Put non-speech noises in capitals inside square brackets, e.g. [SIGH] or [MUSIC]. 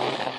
Brrrr. [LAUGHS]